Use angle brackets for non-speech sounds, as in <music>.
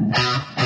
Bye. <laughs>